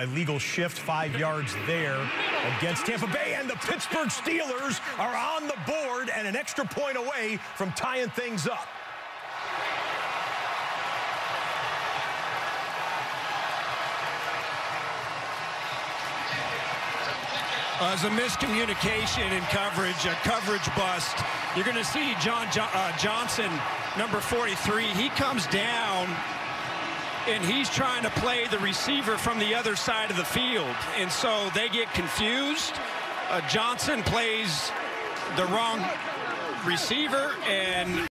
a legal shift, five yards there against Tampa Bay. And the Pittsburgh Steelers are on the board and an extra point away from tying things up. Uh, as a miscommunication in coverage, a coverage bust. You're going to see John jo uh, Johnson, number 43. He comes down, and he's trying to play the receiver from the other side of the field. And so they get confused. Uh, Johnson plays the wrong receiver, and